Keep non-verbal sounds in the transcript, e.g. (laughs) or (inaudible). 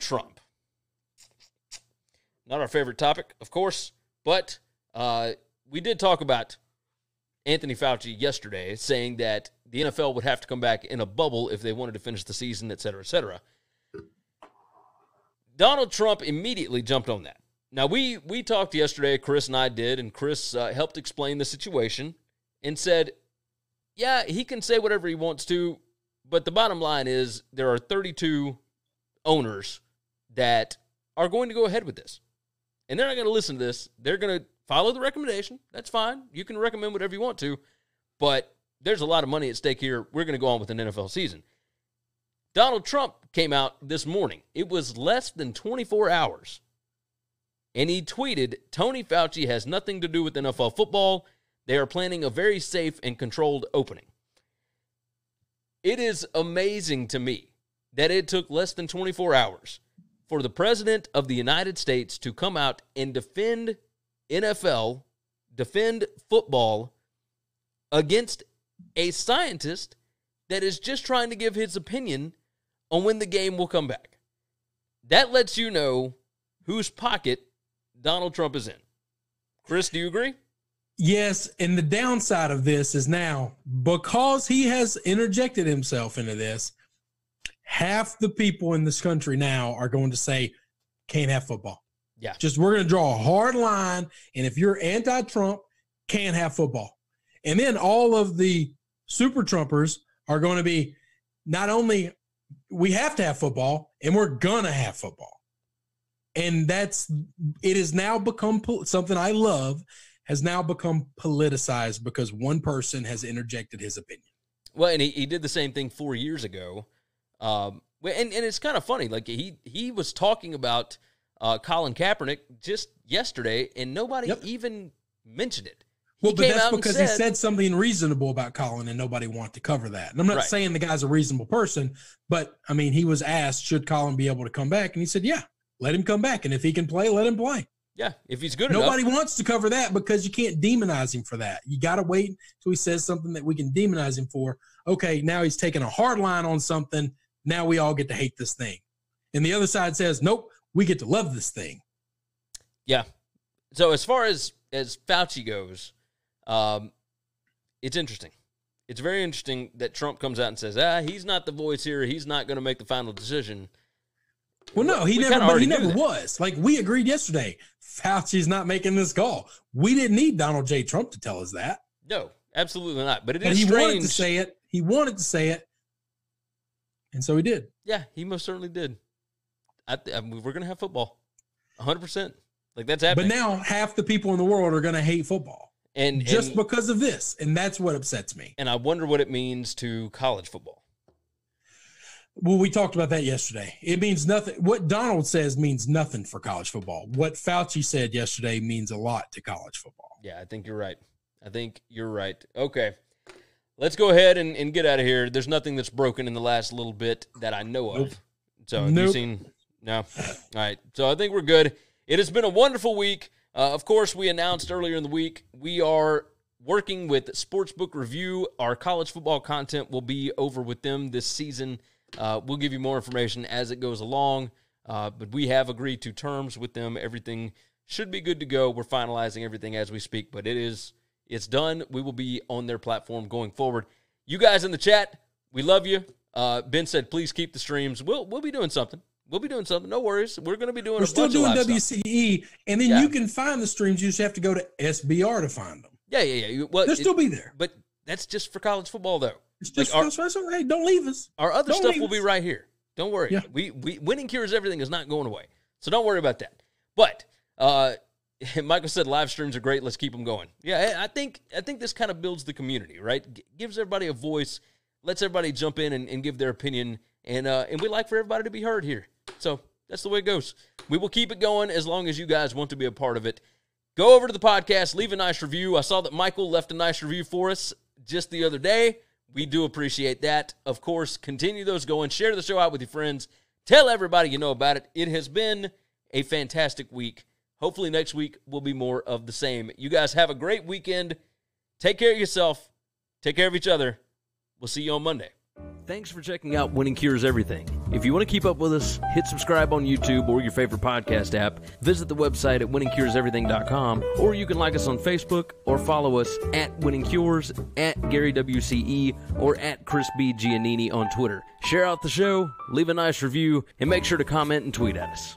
Trump. Not our favorite topic, of course, but uh, we did talk about Anthony Fauci yesterday saying that the NFL would have to come back in a bubble if they wanted to finish the season, et cetera, et cetera. Donald Trump immediately jumped on that. Now we we talked yesterday. Chris and I did, and Chris uh, helped explain the situation and said, "Yeah, he can say whatever he wants to, but the bottom line is there are 32 owners that are going to go ahead with this, and they're not going to listen to this. They're going to follow the recommendation. That's fine. You can recommend whatever you want to, but there's a lot of money at stake here. We're going to go on with an NFL season." Donald Trump came out this morning. It was less than 24 hours. And he tweeted Tony Fauci has nothing to do with NFL football. They are planning a very safe and controlled opening. It is amazing to me that it took less than 24 hours for the President of the United States to come out and defend NFL, defend football against a scientist that is just trying to give his opinion on when the game will come back. That lets you know whose pocket Donald Trump is in. Chris, do you agree? Yes, and the downside of this is now because he has interjected himself into this, half the people in this country now are going to say can't have football. Yeah. Just we're going to draw a hard line and if you're anti-Trump, can't have football. And then all of the super trumpers are going to be not only we have to have football and we're going to have football. And that's it has now become something I love has now become politicized because one person has interjected his opinion. Well, and he, he did the same thing four years ago. Um, and, and it's kind of funny. Like he he was talking about uh, Colin Kaepernick just yesterday, and nobody yep. even mentioned it. He well, but that's because said, he said something reasonable about Colin, and nobody wanted to cover that. And I'm not right. saying the guy's a reasonable person, but I mean, he was asked, should Colin be able to come back? And he said, yeah, let him come back. And if he can play, let him play. Yeah, if he's good Nobody enough. wants to cover that because you can't demonize him for that. You got to wait until he says something that we can demonize him for. Okay, now he's taking a hard line on something. Now we all get to hate this thing. And the other side says, nope, we get to love this thing. Yeah. So as far as as Fauci goes, um, it's interesting. It's very interesting that Trump comes out and says, ah, he's not the voice here. He's not going to make the final decision. Well, no, he we never. But he never was. Like we agreed yesterday, Fauci's not making this call. We didn't need Donald J. Trump to tell us that. No, absolutely not. But it but is he strange. wanted to say it. He wanted to say it, and so he did. Yeah, he most certainly did. I th- I mean, we're gonna have football, hundred percent. Like that's happening. But now half the people in the world are gonna hate football, and just and, because of this, and that's what upsets me. And I wonder what it means to college football. Well, we talked about that yesterday. It means nothing. What Donald says means nothing for college football. What Fauci said yesterday means a lot to college football. Yeah, I think you're right. I think you're right. Okay. Let's go ahead and, and get out of here. There's nothing that's broken in the last little bit that I know of. Nope. So have nope. you seen? No. All right. So I think we're good. It has been a wonderful week. Uh, of course, we announced earlier in the week we are working with Sportsbook Review. Our college football content will be over with them this season. Uh, we'll give you more information as it goes along, uh, but we have agreed to terms with them. Everything should be good to go. We're finalizing everything as we speak, but it is it's done. We will be on their platform going forward. You guys in the chat, we love you. Uh, ben said, please keep the streams. We'll we'll be doing something. We'll be doing something. No worries. We're going to be doing. We're still doing WCE, stuff. and then yeah. you can find the streams. You just have to go to SBR to find them. Yeah, yeah, yeah. Well, they'll it, still be there. But that's just for college football, though. It's just like our, hey, don't leave us. Our other don't stuff will us. be right here. Don't worry. Yeah. We we winning cures everything is not going away. So don't worry about that. But uh, (laughs) Michael said live streams are great. Let's keep them going. Yeah, I think I think this kind of builds the community, right? G- gives everybody a voice, lets everybody jump in and, and give their opinion, and uh, and we like for everybody to be heard here. So that's the way it goes. We will keep it going as long as you guys want to be a part of it. Go over to the podcast, leave a nice review. I saw that Michael left a nice review for us just the other day. We do appreciate that. Of course, continue those going. Share the show out with your friends. Tell everybody you know about it. It has been a fantastic week. Hopefully, next week will be more of the same. You guys have a great weekend. Take care of yourself. Take care of each other. We'll see you on Monday. Thanks for checking out Winning Cures Everything. If you want to keep up with us, hit subscribe on YouTube or your favorite podcast app. Visit the website at winningcureseverything.com, or you can like us on Facebook or follow us at Winning Cures, at Gary WCE, or at Chris B. Giannini on Twitter. Share out the show, leave a nice review, and make sure to comment and tweet at us.